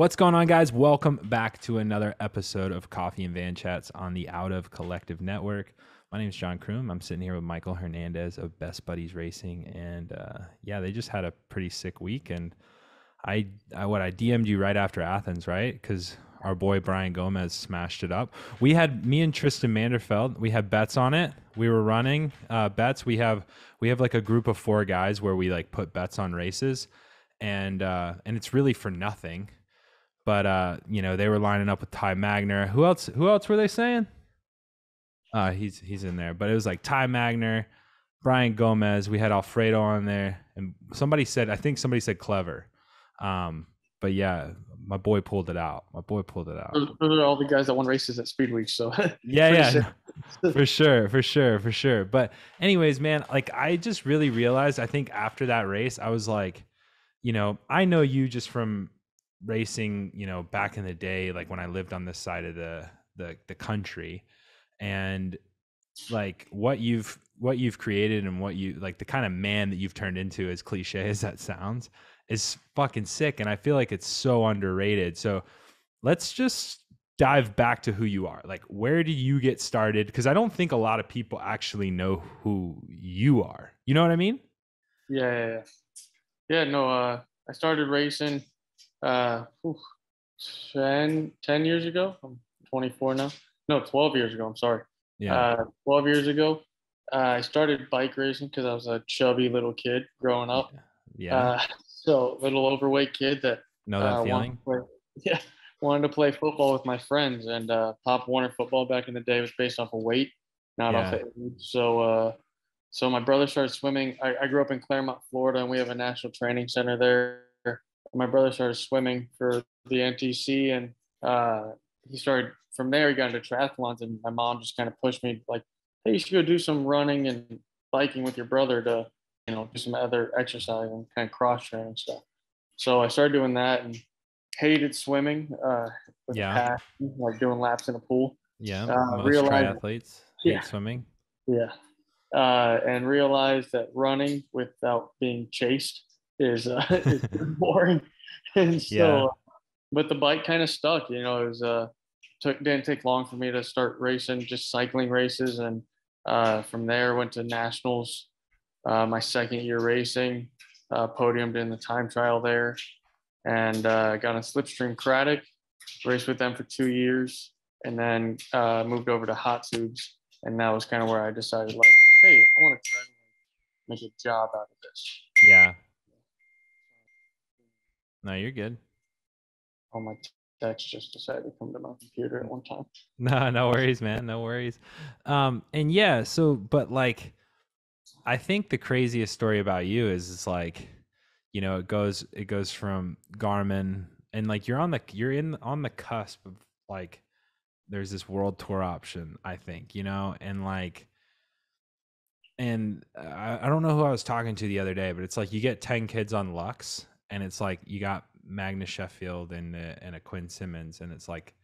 What's going on, guys? Welcome back to another episode of Coffee and Van Chats on the Out of Collective Network. My name is John Croom. I'm sitting here with Michael Hernandez of Best Buddies Racing, and uh, yeah, they just had a pretty sick week. And I, I what I DM'd you right after Athens, right? Because our boy Brian Gomez smashed it up. We had me and Tristan Manderfeld. We had bets on it. We were running uh, bets. We have we have like a group of four guys where we like put bets on races, and uh, and it's really for nothing. But uh, you know they were lining up with Ty Magner. Who else? Who else were they saying? Uh, he's he's in there. But it was like Ty Magner, Brian Gomez. We had Alfredo on there, and somebody said I think somebody said clever. Um, but yeah, my boy pulled it out. My boy pulled it out. Those, are all the guys that won races at Speed Week. So Yeah, yeah. no, for sure, for sure, for sure. But anyways, man, like I just really realized I think after that race, I was like, you know, I know you just from racing, you know, back in the day, like when I lived on this side of the the the country and like what you've what you've created and what you like the kind of man that you've turned into as cliche as that sounds is fucking sick and i feel like it's so underrated. So let's just dive back to who you are. Like where did you get started? Because i don't think a lot of people actually know who you are. You know what i mean? Yeah, yeah, yeah. Yeah, no, uh, I started racing uh, whew, 10, 10 years ago. I'm 24 now. No, 12 years ago. I'm sorry. yeah Uh, 12 years ago, uh, I started bike racing because I was a chubby little kid growing up. yeah Uh, so, little overweight kid that know that uh, wanted feeling to play, yeah, wanted to play football with my friends. And uh, Pop Warner football back in the day was based off of weight, not off Yeah. of age. So, uh, so my brother started swimming. I, I grew up in Clermont, Florida, and we have a national training center there. My brother started swimming for the NTC, and uh, he started from there. He got into triathlons, and my mom just kind of pushed me like, "Hey, you should go do some running and biking with your brother to, you know, do some other exercise and kind of cross training stuff." So I started doing that and hated swimming. Uh, with Yeah. passion, like doing laps in a pool. yeah uh, most realize- triathletes hate Yeah. swimming Yeah. Uh, and realized that running without being chased is, uh, boring. And so, Yeah. but the bike kind of stuck. You know, it was uh, took didn't take long for me to start racing, just cycling races, and uh, from there went to nationals. Uh, my second year racing, uh, podiumed in the time trial there, and uh, got on Slipstream Craddock, raced with them for two years, and then uh, moved over to Hot Tubes, and that was kind of where I decided, like, hey, I want to try to make a job out of this. yeah no you're good All my text just decided to come to my computer at one time. No, no worries, man. No worries. Um, and yeah, so but like I think the craziest story about you is it's like, you know, it goes it goes from Garmin and like you're on the you're in on the cusp of like there's this world tour option, I think, you know, and like and I, I don't know who I was talking to the other day, but it's like you get 10 kids on Lux and it's like you got Magnus Sheffield and uh, and a Quinn Simmons and it's like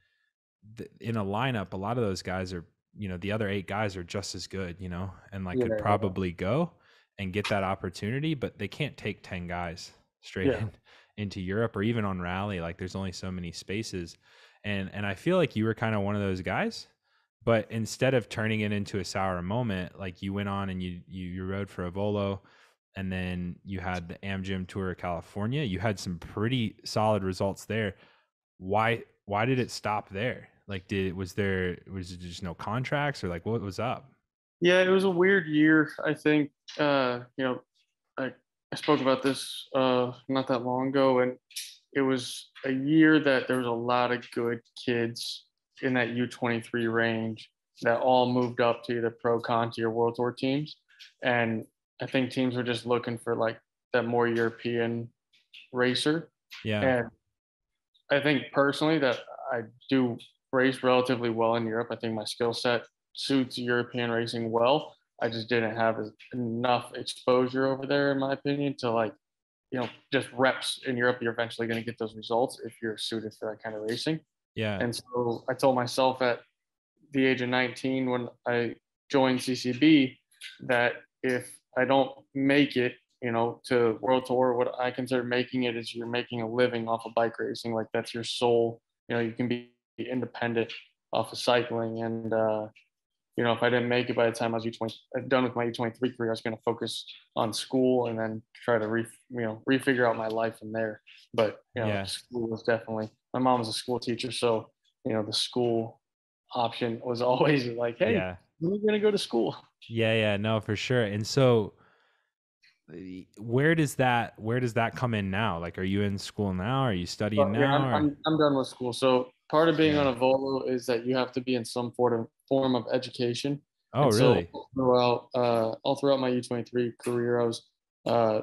th- in a lineup a lot of those guys are you know the other eight guys are just as good you know and like Yeah, could yeah. probably go and get that opportunity but they can't take 10 guys straight Yeah. in, into Europe or even on rally like there's only so many spaces and and I feel like you were kind of one of those guys but instead of turning it into a sour moment like you went on and you you, you rode for Aevolo and then you had the Amgen Tour of California you had some pretty solid results there why why did it stop there like did was there was it just no contracts or like what was up Yeah, it was a weird year. I think, uh, you know, I, I spoke about this uh, not that long ago, and it was a year that there was a lot of good kids in that U23 range that all moved up to either pro conti or world tour teams. And I think teams were just looking for like that more European racer. yeah And I think personally that I do race relatively well in Europe. I think my skill set suits European racing well. I just didn't have enough exposure over there, in my opinion, to like, you know, just reps in Europe. You're eventually going to get those results if you're suited for that kind of racing. yeah And so I told myself at the age of 19 when I joined CCB that if I don't make it you know, to World Tour, what I consider making it is you're making a living off of bike racing. Like that's your soul. You know, you can be independent off of cycling. And, uh, you know, if I didn't make it by the time I was U20, uh, done with my U23 career, I was going to focus on school and then try to re, you know, refigure out my life from there. But, you know, yeah. school was definitely, my mom was a school teacher. So, you know, the school option was always like, hey, yeah. When are you going to go to school? Yeah, yeah, no, for sure. And so, where does that where does that come in now? Like, are you in school now? Are you studying now? Yeah, I'm, I'm, I'm, done with school. So part of being yeah. on Aevolo is that you have to be in some form of form of education. Oh, and really? So throughout uh, all throughout my U23 career, I was uh,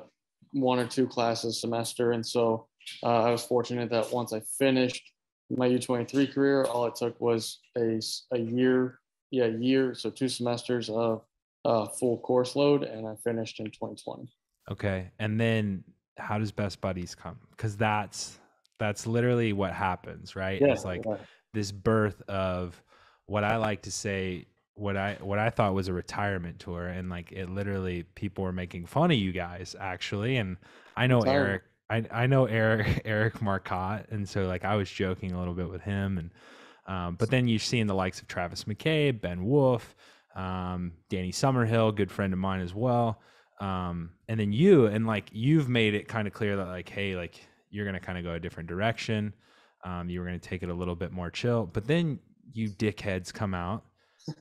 one or two classes a semester, and so uh, I was fortunate that once I finished my U23 career, all it took was a a year, yeah, a year, so two semesters of uh, full course load, and I finished in 2020. Okay, and then how does Best Buddies come? Because that's that's literally what happens, right? Yeah, it's like yeah. this birth of what I like to say what I what I thought was a retirement tour and like it literally people were making fun of you guys actually and I know Eric I I know Eric Eric Marcotte and so like I was joking a little bit with him and um, but then you're seeing the likes of Travis McCabe, Ben Wolfe, um, Danny Summerhill, good friend of mine as well. Um, and then you, and like you've made it kind of clear that like, hey, like you're gonna kind of go a different direction. Um, you were gonna take it a little bit more chill, but then you dickheads come out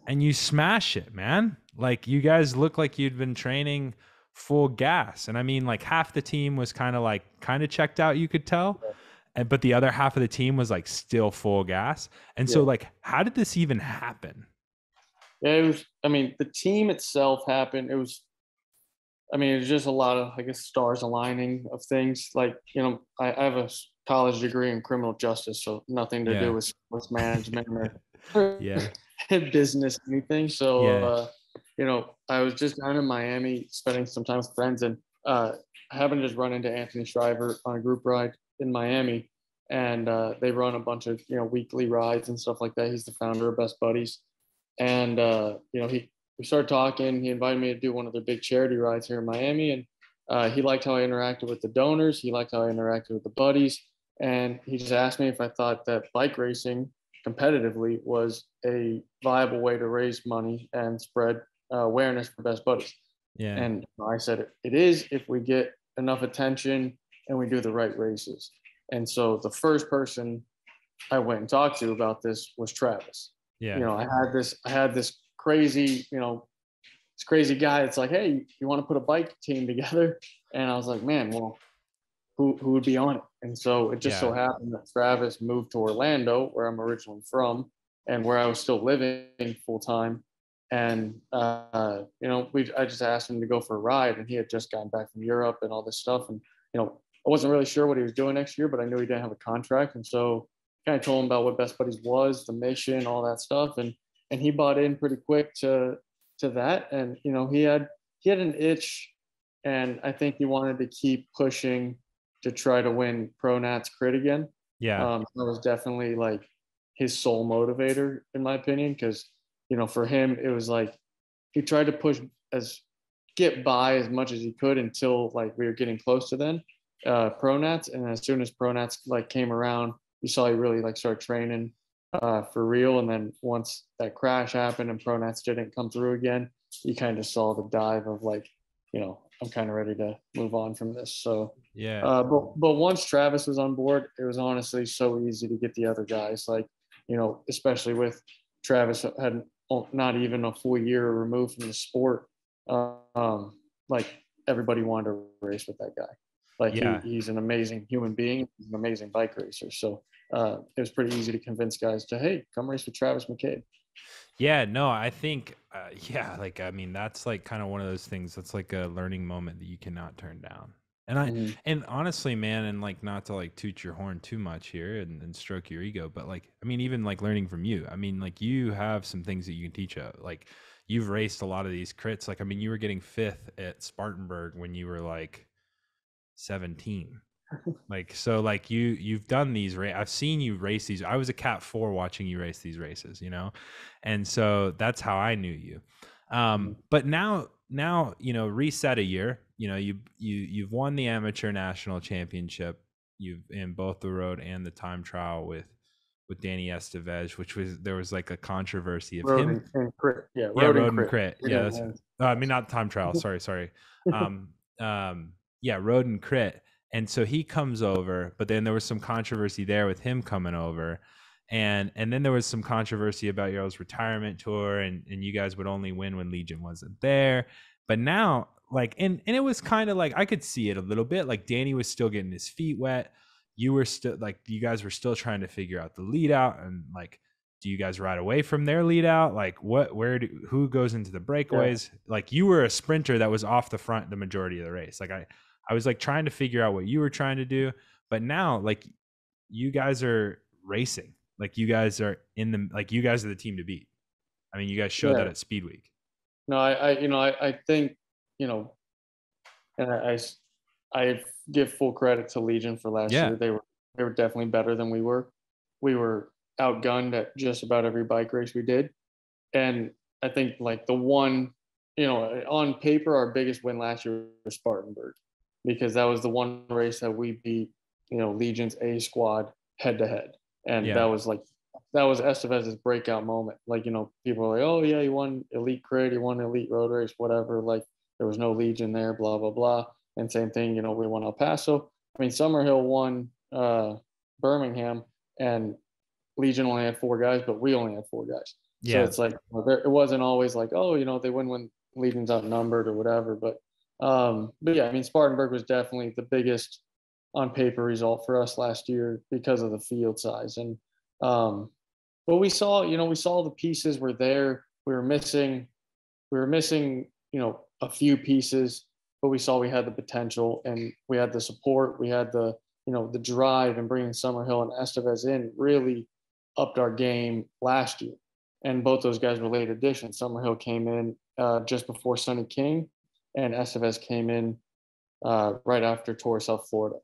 and you smash it, man. Like you guys look like you'd been training full gas, and I mean, like half the team was kind of like kind of checked out, you could tell. And, but the other half of the team was like still full gas. And yeah. so like how did this even happen? Yeah, it was. I mean, the team itself happened. It was. I mean, it was just a lot of, I guess, stars aligning of things. Like, you know, I, I have a college degree in criminal justice, so nothing to yeah. do with with management or yeah business anything. So, yeah. uh, you know, I was just down in Miami spending some time with friends, and uh, I happened to just run into Anthony Shriver on a group ride in Miami, and uh, they run a bunch of you know weekly rides and stuff like that. He's the founder of Best Buddies, and uh, you know he we started talking. He invited me to do one of their big charity rides here in Miami, and uh, he liked how I interacted with the donors. He liked how I interacted with the buddies, and he just asked me if I thought that bike racing competitively was a viable way to raise money and spread uh, awareness for best buddies. Yeah. And I said it is if we get enough attention and we do the right races. And so the first person I went and talked to about this was Travis. Yeah. You know i had this i had this crazy you know this crazy guy it's like hey you want to put a bike team together? And i was like man well who, who would be on it? And so it just yeah. so happened that travis moved to orlando where i'm originally from and where i was still living full time and uh, you know we i just asked him to go for a ride and he had just gotten back from europe and all this stuff. And you know i wasn't really sure what he was doing next year but i knew he didn't have a contract and so kind of told him about what Best Buddies was, the mission, all that stuff, and and he bought in pretty quick to to that. And you know, he had he had an itch, and I think he wanted to keep pushing to try to win Pro Nats Crit again. Yeah, um, that was definitely like his sole motivator, in my opinion, because you know, for him, it was like he tried to push as get by as much as he could until like we were getting close to then uh, Pro Nats, and as soon as Pro Nats like came around you saw he really like start training uh, for real. And then once that crash happened and Pro Nats didn't come through again, you kind of saw the dive of like, you know, I'm kind of ready to move on from this. So yeah. Uh, but but once Travis was on board, it was honestly so easy to get the other guys. Like, you know, especially with Travis had not even a full year removed from the sport. Um, like everybody wanted to race with that guy. Like yeah. he, he's an amazing human being, he's an amazing bike racer. So uh, it was pretty easy to convince guys to, hey, come race with Travis McCabe. Yeah, no, I think, uh, yeah, like, I mean, that's like kind of one of those things that's like a learning moment that you cannot turn down. And I, mm-hmm. and honestly, man, and like not to like toot your horn too much here and, and stroke your ego, but like, I mean, even like learning from you, I mean, like you have some things that you can teach out. Like you've raced a lot of these crits. Like, I mean, you were getting fifth at Spartanburg when you were like 17 like so like you you've done these ra- i've seen you race these i was a cat 4 watching you race these races you know and so that's how i knew you um mm-hmm. but now now you know reset a year you know you you you've won the amateur national championship. You've in both the road and the time trial with with Danny Estevez, which was there was like a controversy of Road him. and, and crit. Yeah, Yeah, road, road and and crit. crit. We Yeah, that's, uh, I mean not time trial. Sorry, sorry. Um, um, yeah, Roden crit. And so he comes over, but then there was some controversy there with him coming over, and and then there was some controversy about y'all's retirement tour, and and you guys would only win when Legion wasn't there. But now, like, and and it was kind of like I could see it a little bit. Like Danny was still getting his feet wet. You were still like you guys were still trying to figure out the lead out and like do you guys ride away from their lead out like what where do who goes into the breakaways like you were a sprinter that was off the front the majority of the race like i i was like trying to figure out what you were trying to do but now like you guys are racing like you guys are in the like you guys are the team to beat i mean you guys showed that at speed week No, I, I you know, I, I think, you know, and I I give full credit to Legion for last Yeah. year. They were they were definitely better than we were. We were outgunned at just about every bike race we did. And I think like the one, you know, on paper, our biggest win last year was Spartanburg because that was the one race that we beat, you know, Legion's A squad head to head. And Yeah. that was like that was Estevez's breakout moment. Like, you know, people were like, oh, yeah, he won elite crit, he won elite road race, whatever. Like, there was no Legion there, blah, blah, blah. And same thing, you know, we won El Paso. I mean, Summerhill won uh, Birmingham, and Legion only had four guys, but we only had four guys. yeah So it's like, it wasn't always like, oh, you know, they win when Legion's outnumbered or whatever. But, um, but yeah, I mean, Spartanburg was definitely the biggest on paper result for us last year because of the field size. And, um, but we saw, you know, we saw the pieces were there. We were missing, we were missing, you know, a few pieces, but we saw we had the potential and we had the support. We had the, you know, the drive and bringing Summerhill and Estevez in really upped our game last year. And both those guys were late additions. Summerhill came in uh, just before Sunny King, and Estevez came in uh, right after Tour South Florida.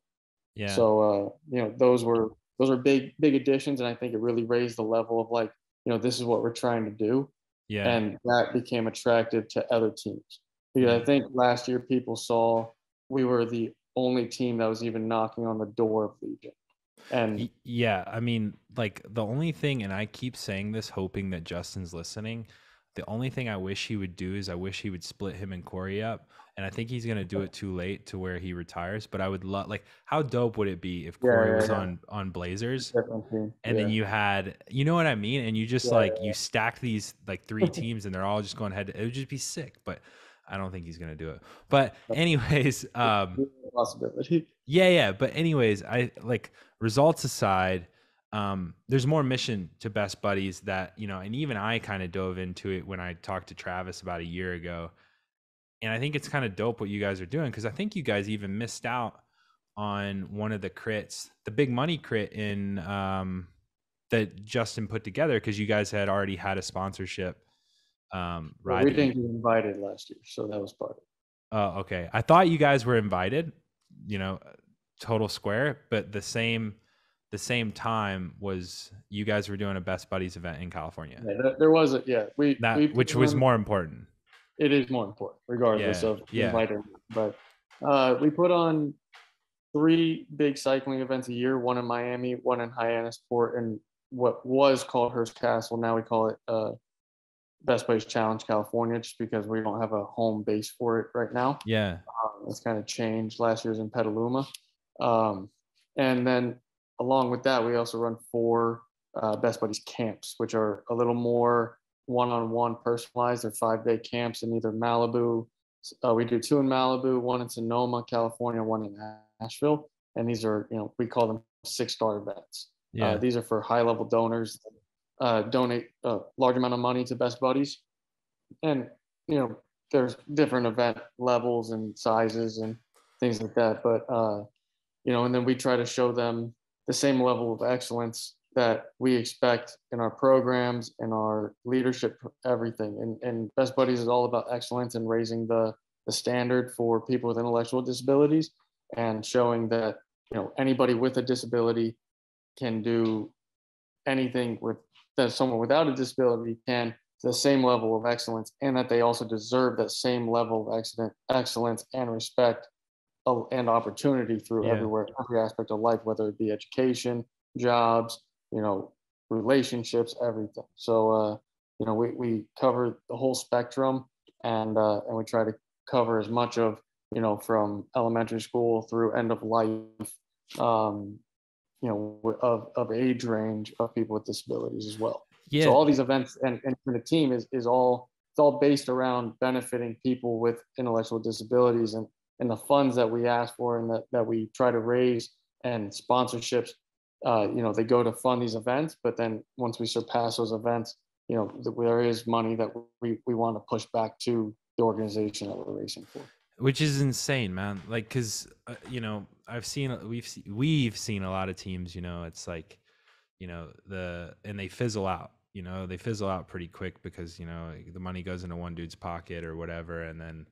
yeah So uh, you know, those were those are big big additions, and I think it really raised the level of like, you know, this is what we're trying to do, yeah and that became attractive to other teams. Because I think last year people saw we were the only team that was even knocking on the door of Legion, and Yeah, I mean, like the only thing, and I keep saying this, hoping that Justin's listening. The only thing I wish he would do is I wish he would split him and Corey up, and I think he's gonna do it too late to where he retires. But I would love, like, how dope would it be if Corey yeah, was yeah. on on Blazers, and then you had, you know what I mean, and you just Yeah, like yeah, you stack these like three teams, and they're all just going head. to It would just be sick, but I don't think he's gonna do it. But anyways, um, possibility. yeah, yeah. But anyways, I like results aside, um, there's more mission to Best Buddies that, you know, and even I kind of dove into it when I talked to Travis about a year ago. And I think it's kind of dope what you guys are doing because I think you guys even missed out on one of the crits, the big money crit in um that Justin put together because you guys had already had a sponsorship um Well, we didn't get invited last year, so that was part of it. Oh, okay. I thought you guys were invited, you know, total square, but the same the same time was you guys were doing a best buddies event in California. Yeah, there, was a yeah. We That we which was on- more important. It is more important, regardless Yeah, of yeah. invited. But uh, we put on three big cycling events a year: one in Miami, one in Hyannisport, and what was called Hearst Castle. Now we call it uh, Best Place Challenge California, just because we don't have a home base for it right now. Yeah. Um, it's kind of changed. Last year's in Petaluma. Um, and then along with that, we also run four uh, Best Buddies camps, which are a little more one-on-one personalized. They're five-day camps in either Malibu. Uh, we do two in Malibu, one in Sonoma, California, one in Asheville, And these are, you know, we call them six-star events. Yeah. Uh, these are for high-level donors. Uh, donate a large amount of money to Best Buddies, and you know, there's different event levels and sizes and things like that. But uh, you know, and then we try to show them the same level of excellence that we expect in our programs and our leadership, everything. And, and Best Buddies is all about excellence and raising the the standard for people with intellectual disabilities and showing that you know anybody with a disability can do anything with that someone without a disability can the same level of excellence and that they also deserve that same level of excellence and respect and opportunity through Yeah. everywhere, every aspect of life, whether it be education, jobs, you know, relationships, everything. So, uh, you know, we, we cover the whole spectrum and, uh, and we try to cover as much of, you know, from elementary school through end of life, um, you know, of, of age range of people with disabilities as well. Yeah. So all these events and, and the team is, is all it's all based around benefiting people with intellectual disabilities and, and the funds that we ask for and that, that we try to raise and sponsorships, uh, you know, they go to fund these events. But then once we surpass those events, you know, there is money that we, we want to push back to the organization that we're racing for. which is insane man like because uh, you know i've seen we've we've seen a lot of teams you know it's like you know the and they fizzle out you know they fizzle out pretty quick because you know the money goes into one dude's pocket or whatever and then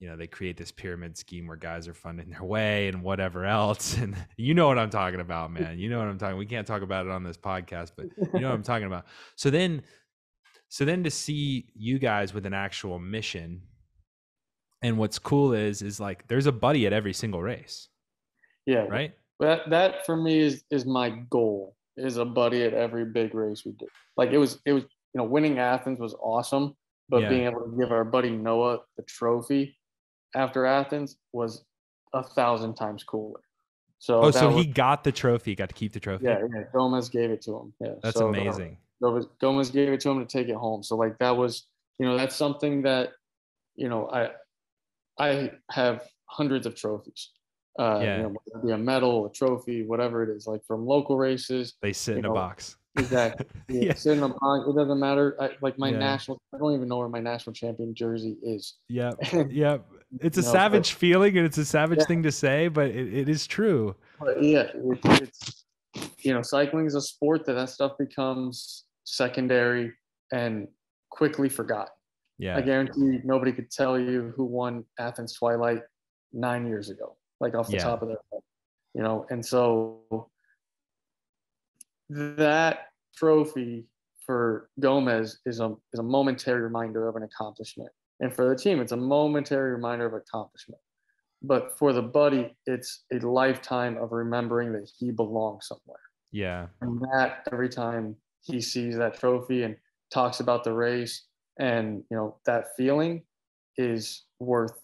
you know they create this pyramid scheme where guys are funding their way and whatever else and you know what i'm talking about man you know what i'm talking we can't talk about it on this podcast but you know what i'm talking about so then so then to see you guys with an actual mission and what's cool is is like there's a buddy at every single race Yeah. right That that for me is is my goal. Is a buddy at every big race we do. Like it was it was you know winning Athens was awesome, but Yeah. being able to give our buddy Noah the trophy after Athens was a thousand times cooler. So oh so was- he got the trophy got to keep the trophy yeah yeah Gomez gave it to him. Yeah, that's so, uh, amazing Gomez, Gomez gave it to him to take it home. So like that was, you know, that's something that, you know, I I have hundreds of trophies. Uh, Yeah. you know, whether it be a medal, a trophy, whatever it is, like from local races. they sit in a box Exactly. Yeah, yeah Sitting on it doesn't matter. I, like my Yeah. national, I don't even know where my national champion jersey is. yep yep it's a No, but- savage feeling and it's a savage Yeah. thing to say but it, it is true But yeah, it, it's you know, cycling is a sport that that stuff becomes secondary and quickly forgotten. yeah I guarantee nobody could tell you who won Athens Twilight nine years ago, like off the Yeah. top of their head, you know. And so that trophy for Gomez is a is a momentary reminder of an accomplishment, and for the team, it's a momentary reminder of accomplishment. But for the buddy, it's a lifetime of remembering that he belongs somewhere. Yeah. And that every time he sees that trophy and talks about the race and you know that feeling is worth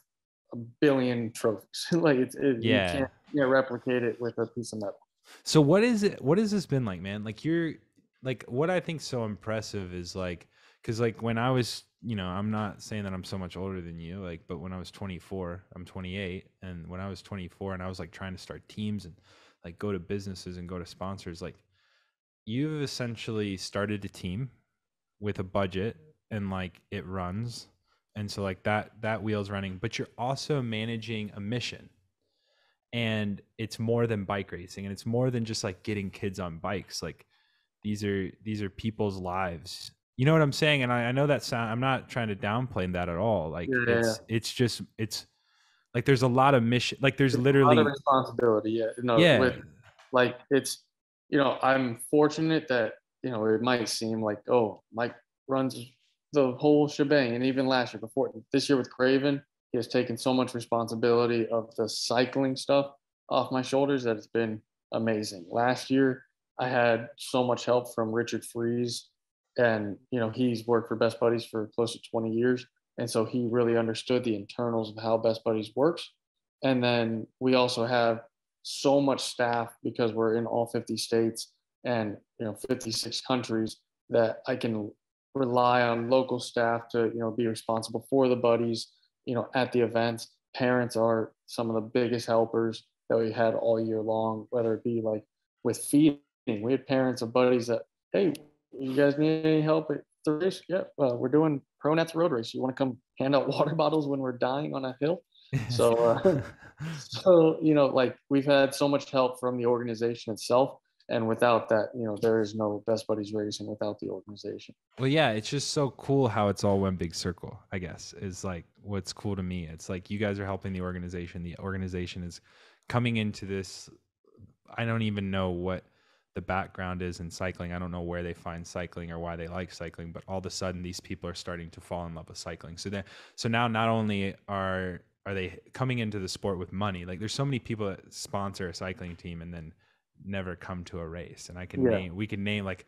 a billion trophies. Like it's it, Yeah. you can't, you can't replicate it with a piece of metal So what is it? What has this been like, man? Like you're like what I think so impressive is like because like when I was you know I'm not saying that I'm so much older than you like but when I was 24 I'm 28 and when I was 24 and I was like trying to start teams and like go to businesses and go to sponsors like you've essentially started a team with a budget and like it runs and so like that that wheel's running but you're also managing a mission and it's more than bike racing and it's more than just like getting kids on bikes like these are these are people's lives. You know what i'm saying? And i, I know that sound i'm not trying to downplay that at all. Like Yeah, yeah, it's it's just it's like there's a lot of mission like there's It's a literally lot of responsibility yeah no yeah. with like it's you know i'm fortunate that you know it might seem like oh mike runs the whole shebang and even last year before this year with craven he has taken so much responsibility of the cycling stuff off my shoulders that it's been amazing. Last year i had so much help from richard Fries, and you know he's worked for best buddies for close to 20 years and so he really understood the internals of how best buddies works. And then we also have so much staff because we're in all 50 states and you know 56 countries that I can rely on local staff to you know be responsible for the buddies you know at the events parents are some of the biggest helpers that we had all year long whether it be like with feeding. We had parents of buddies that hey you guys need any help at the race? Yeah well, we're doing Pro pronats road race. You want to come hand out water bottles when we're dying on a hill? So uh, so you know like we've had so much help from the organization itself and without that you know there is no best buddies racing without the organization Well, yeah, it's just so cool how it's all one big circle, I guess, is like what's cool to me. It's like you guys are helping the organization. The organization is coming into this. I don't even know what the background is in cycling. I don't know where they find cycling or why they like cycling, but all of a sudden these people are starting to fall in love with cycling. So then, so now not only are are they coming into the sport with money, like there's so many people that sponsor a cycling team and then never come to a race. And I can Yeah. name, we can name like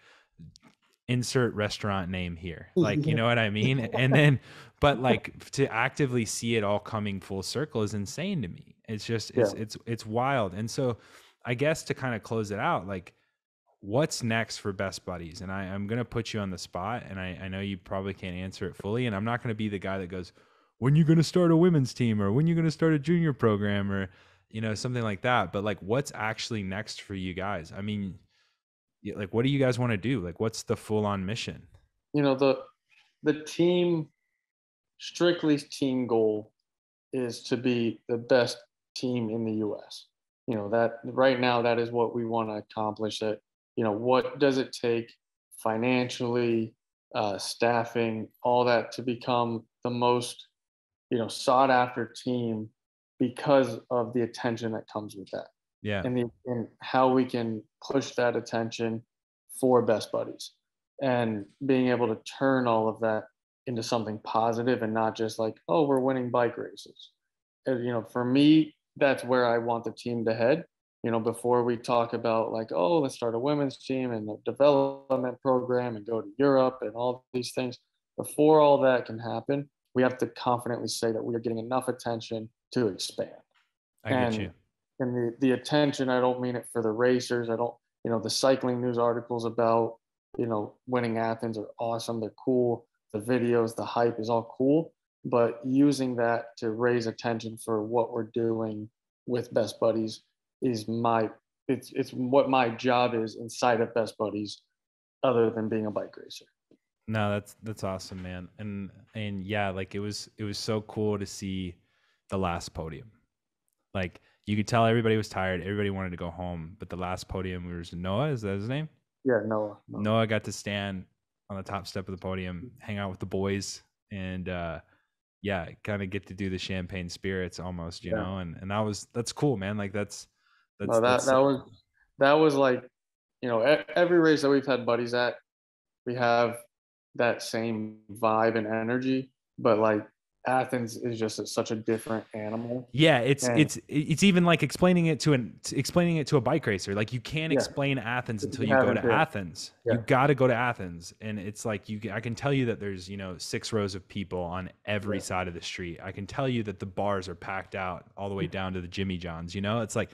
insert restaurant name here, like you know what I mean. And then, but like to actively see it all coming full circle is insane to me. It's just it's Yeah. it's it's wild. And so, I guess to kind of close it out, like what's next for best buddies and I, i'm going to put you on the spot and I, I know you probably can't answer it fully and i'm not going to be the guy that goes when you going to start a women's team or when you going to start a junior program or you know something like that but like what's actually next for you guys i mean like what do you guys want to do like what's the full on mission you know the the team strictly team goal is to be the best team in the US. You know that right now that is what we want to accomplish. That you know what does it take financially, uh, staffing, all that to become the most you know sought after team because of the attention that comes with that. Yeah. And the and how we can push that attention for best buddies. And being able to turn all of that into something positive and not just like oh we're winning bike races. And, you know for me that's where i want the team to head. You know before we talk about like oh let's start a women's team and the development program and go to europe and all these things. Before all that can happen we have to confidently say that we are getting enough attention to expand. I get and- you. and the, the attention i don't mean it for the racers i don't you know the cycling news articles about you know winning athens are awesome they're cool the videos the hype is all cool but using that to raise attention for what we're doing with best buddies is my it's it's what my job is inside of best buddies other than being a bike racer. No, that's that's awesome, man. And and yeah, like it was it was so cool to see the last podium. Like you could tell everybody was tired, everybody wanted to go home, but the last podium was Noah, is that his name? yeah noah no. Noah got to stand on the top step of the podium, hang out with the boys and uh yeah, kind of get to do the champagne spirits almost, you Yeah. know, and and that was that's cool, man. Like that's that's, no, that that's that was that was like you know every race that we've had buddies at we have that same vibe and energy but like athens is just a, such a different animal Yeah, it's And- it's it's even like explaining it to an explaining it to a bike racer. Like you can't Yeah. explain Athens until you go to. Athens. Yeah. You got to go to Athens, and it's like you. I can tell you that there's you know six rows of people on every side of the street. I can tell you that the bars are packed out all the way down to the Jimmy Johns. You know, it's like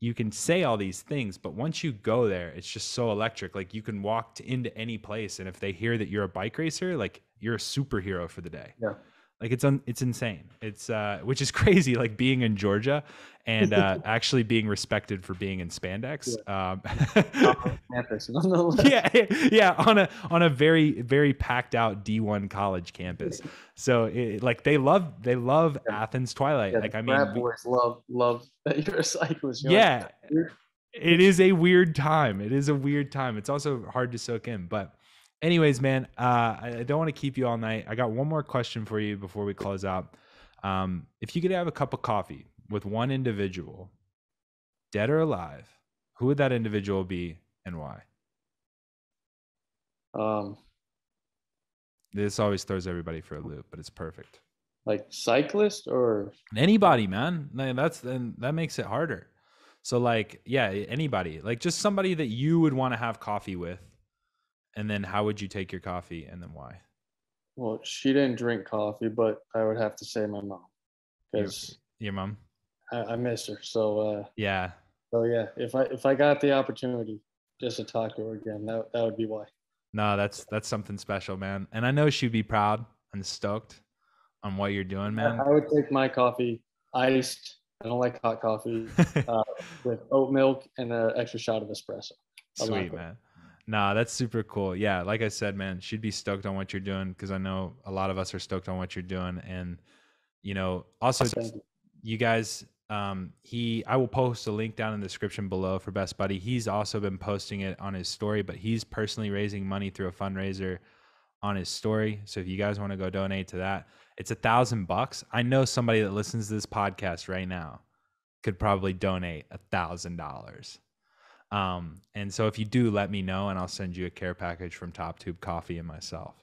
you can say all these things, but once you go there, it's just so electric. Like you can walk to, into any place, and if they hear that you're a bike racer, like you're a superhero for the day. Yeah. Like it's un, it's insane. It's uh, which is crazy. Like being in Georgia and uh, actually being respected for being in spandex. Um, campus yeah, yeah, on a on a very very packed out D1 college campus. So it, like they love they love Yeah. Athens Twilight. Yeah, like I mean, we- boys love love that you're a cyclist You're yeah, "Weird." it is a weird time. It is a weird time. It's also hard to soak in. But, anyways, man, uh, I don't want to keep you all night. I got one more question for you before we close out. Um, if you could have a cup of coffee with one individual, dead or alive, who would that individual be and why? um This always throws everybody for a loop, but it's perfect. like cyclist or Anybody, man. That's then that makes it harder. So like, yeah, anybody. Like just somebody that you would want to have coffee with. And then how would you take your coffee and then why? well she didn't drink coffee but i would have to say my mom Your- because Your mom? I, I miss her so uh Yeah. so yeah if i if i got the opportunity just to talk to her again that, that would be why No, that's that's something special, man. And I know she'd be proud and stoked on what you're doing, man. I would take my coffee iced i don't like hot coffee uh, with oat milk and an extra shot of espresso Sweet, man. Nah, that's super cool. Yeah, like I said, man, she'd be stoked on what you're doing because I know a lot of us are stoked on what you're doing. And, you know, also you. you guys um he i will post a link down in the description below for best buddy he's also been posting it on his story but he's personally raising money through a fundraiser on his story so if you guys want to go donate to that it's a thousand bucks i know somebody that listens to this podcast right now could probably donate a thousand dollars Um, and so if you do, let me know, and I'll send you a care package from Top Tube Coffee and myself.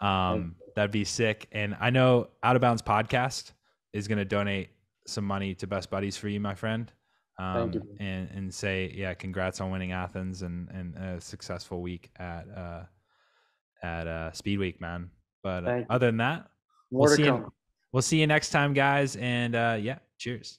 Um, that'd be sick. And I know Out of Bounds Podcast is going to donate some money to Best Buddies for you, my friend. Um, Thank you. and and say yeah, congrats on winning Athens and and a successful week at uh at uh Speed Week, man. But uh, other than that, More we'll see come. you. We'll see you next time, guys. And uh, yeah, cheers.